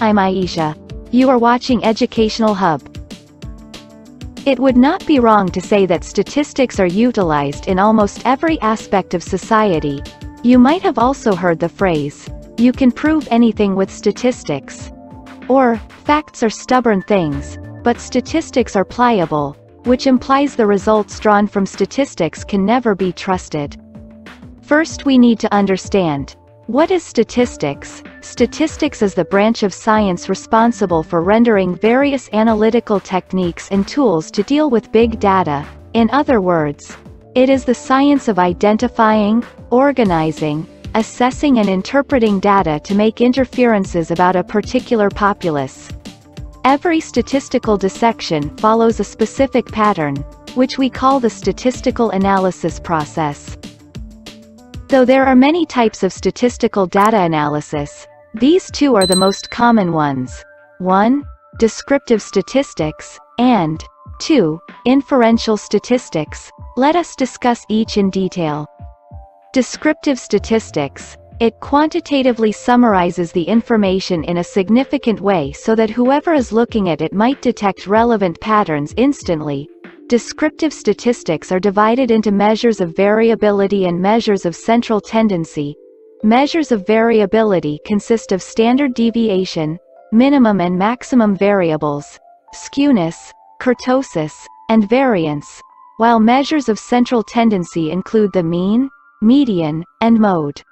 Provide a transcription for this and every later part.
I'm Ayesha. You are watching Educational Hub. It would not be wrong to say that statistics are utilized in almost every aspect of society. You might have also heard the phrase, you can prove anything with statistics. Or, facts are stubborn things, but statistics are pliable, which implies the results drawn from statistics can never be trusted. First we need to understand, what is statistics? Statistics is the branch of science responsible for rendering various analytical techniques and tools to deal with big data. In other words, it is the science of identifying, organizing, assessing and interpreting data to make inferences about a particular populace. Every statistical dissection follows a specific pattern, which we call the statistical analysis process. Though there are many types of statistical data analysis, these two are the most common ones. 1. Descriptive statistics, and 2. Inferential statistics. Let us discuss each in detail. Descriptive statistics. It quantitatively summarizes the information in a significant way so that whoever is looking at it might detect relevant patterns instantly, Descriptive statistics are divided into measures of variability and measures of central tendency. Measures of variability consist of standard deviation, minimum and maximum variables, skewness, kurtosis, and variance, while measures of central tendency include the mean, median, and mode.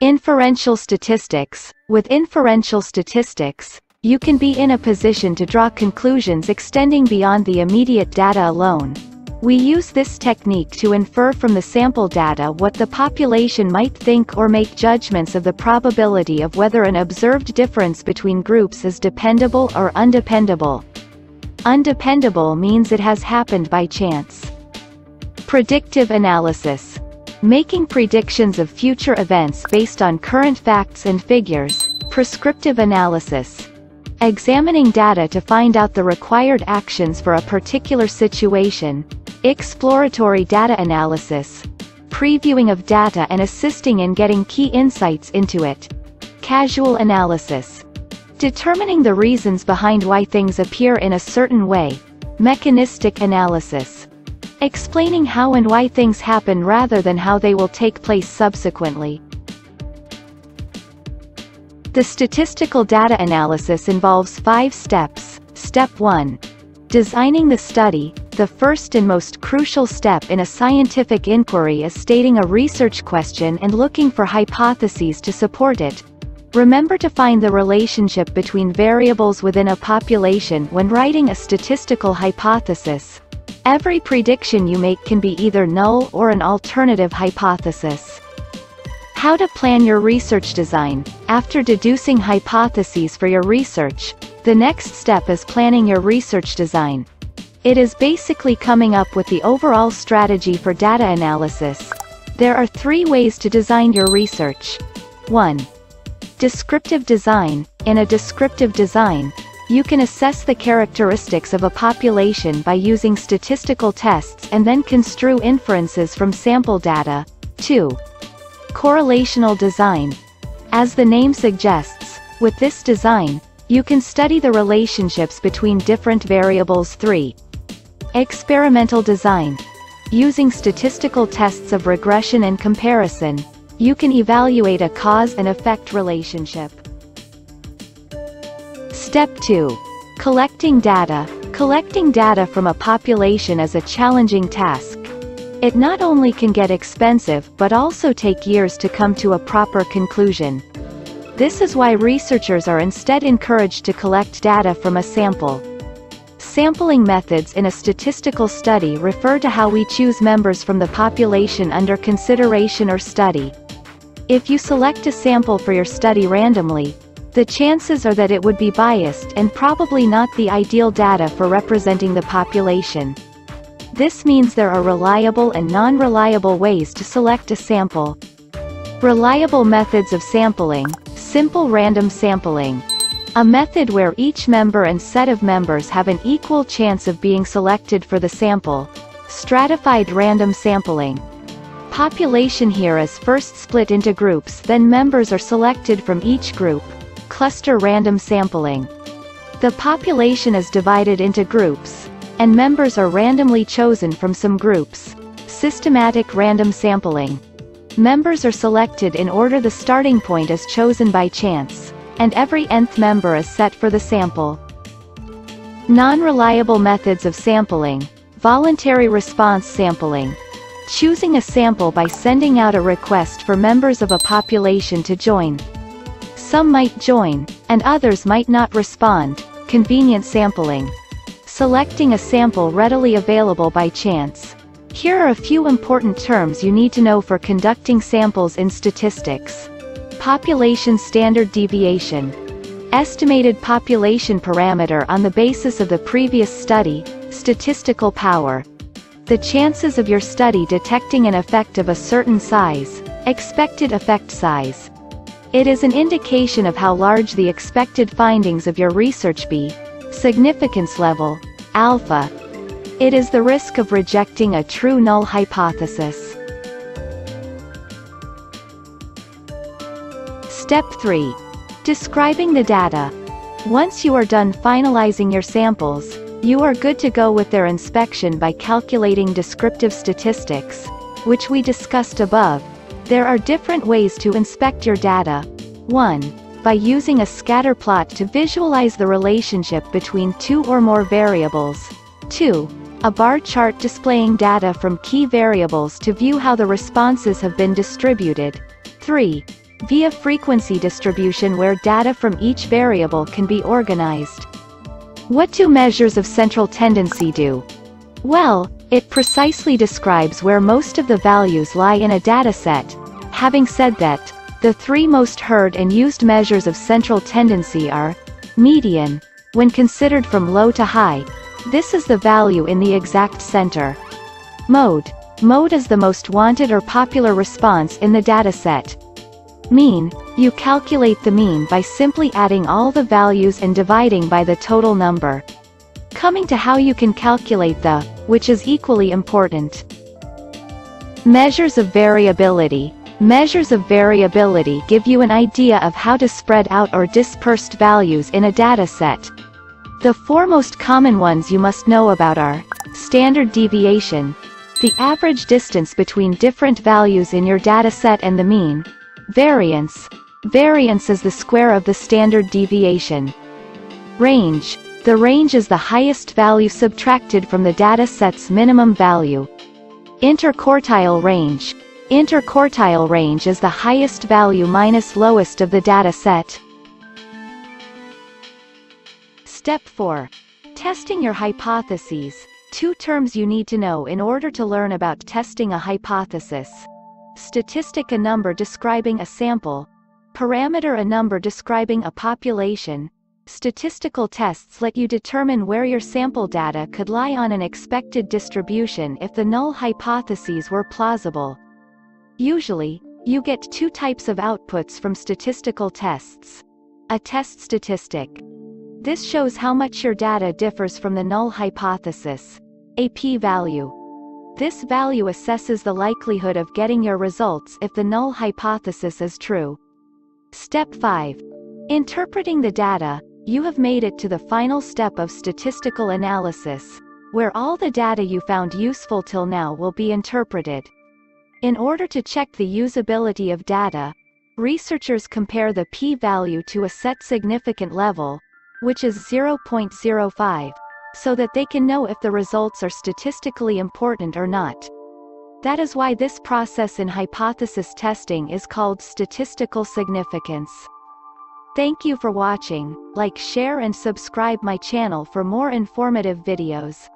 Inferential statistics. With inferential statistics, you can be in a position to draw conclusions extending beyond the immediate data alone. We use this technique to infer from the sample data what the population might think or make judgments of the probability of whether an observed difference between groups is dependable or undependable. Undependable means it has happened by chance. Predictive analysis. Making predictions of future events based on current facts and figures. Prescriptive analysis examining data to find out the required actions for a particular situation, exploratory data analysis, previewing of data and assisting in getting key insights into it, causal analysis, determining the reasons behind why things appear in a certain way, mechanistic analysis, explaining how and why things happen rather than how they will take place subsequently, the statistical data analysis involves five steps. Step 1. Designing the study. The first and most crucial step in a scientific inquiry is stating a research question and looking for hypotheses to support it. Remember to find the relationship between variables within a population when writing a statistical hypothesis. Every prediction you make can be either null or an alternative hypothesis. How to plan your research design. After deducing hypotheses for your research, the next step is planning your research design. It is basically coming up with the overall strategy for data analysis. There are three ways to design your research. 1. Descriptive design. In a descriptive design, you can assess the characteristics of a population by using statistical tests and then construe inferences from sample data. 2. Correlational design. As the name suggests, with this design, you can study the relationships between different variables 3. Experimental design. Using statistical tests of regression and comparison, you can evaluate a cause and effect relationship. Step 2. Collecting data. Collecting data from a population is a challenging task. It not only can get expensive but also take years to come to a proper conclusion. This is why researchers are instead encouraged to collect data from a sample. Sampling methods in a statistical study refer to how we choose members from the population under consideration or study. If you select a sample for your study randomly, the chances are that it would be biased and probably not the ideal data for representing the population. This means there are reliable and non-reliable ways to select a sample. Reliable methods of sampling, simple random sampling. A method where each member and set of members have an equal chance of being selected for the sample. Stratified random sampling. Population here is first split into groups then members are selected from each group. cluster random sampling. The population is divided into groups, and members are randomly chosen from some groups. Systematic random sampling. Members are selected in order the starting point is chosen by chance, and every nth member is set for the sample. Non-reliable methods of sampling. Voluntary response sampling. Choosing a sample by sending out a request for members of a population to join. Some might join, and others might not respond, convenient sampling. Selecting a sample readily available by chance. Here are a few important terms you need to know for conducting samples in statistics. Population standard deviation. Estimated population parameter on the basis of the previous study, statistical power. The chances of your study detecting an effect of a certain size, expected effect size. It is an indication of how large the expected findings of your research be, significance level, alpha, it is the risk of rejecting a true null hypothesis. Step 3. Describing the data. Once you are done finalizing your samples, you are good to go with their inspection by calculating descriptive statistics, which we discussed above. There are different ways to inspect your data. 1. By using a scatter plot to visualize the relationship between two or more variables. 2 a bar chart displaying data from key variables to view how the responses have been distributed. 3. Via frequency distribution where data from each variable can be organized. What do measures of central tendency do? Well, it precisely describes where most of the values lie in a dataset. Having said that, the three most heard and used measures of central tendency are median, when considered from low to high, this is the value in the exact center. Mode. Mode is the most wanted or popular response in the dataset. Mean. You calculate the mean by simply adding all the values and dividing by the total number. Coming to how you can calculate the, which is equally important. Measures of variability. Measures of variability give you an idea of how to spread out or dispersed values in a dataset. The four most common ones you must know about are standard deviation, the average distance between different values in your dataset and the mean, variance, variance is the square of the standard deviation, range, the range is the highest value subtracted from the dataset's minimum value, interquartile range, interquartile range is the highest value minus lowest of the data set. Step 4. Testing your hypotheses. Two terms you need to know in order to learn about testing a hypothesis. Statistic a number describing a sample. Parameter a number describing a population. Statistical tests let you determine where your sample data could lie on an expected distribution if the null hypotheses were plausible. Usually, you get two types of outputs from statistical tests. A test statistic, this shows how much your data differs from the null hypothesis. A p-value. This value assesses the likelihood of getting your results if the null hypothesis is true. Step 5. Interpreting the data, you have made it to the final step of statistical analysis, where all the data you found useful till now will be interpreted. In order to check the usability of data, researchers compare the p-value to a set significant level, which is 0.05, so that they can know if the results are statistically important or not. That is why this process in hypothesis testing is called statistical significance. Thank you for watching, like share and subscribe my channel for more informative videos.